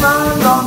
la la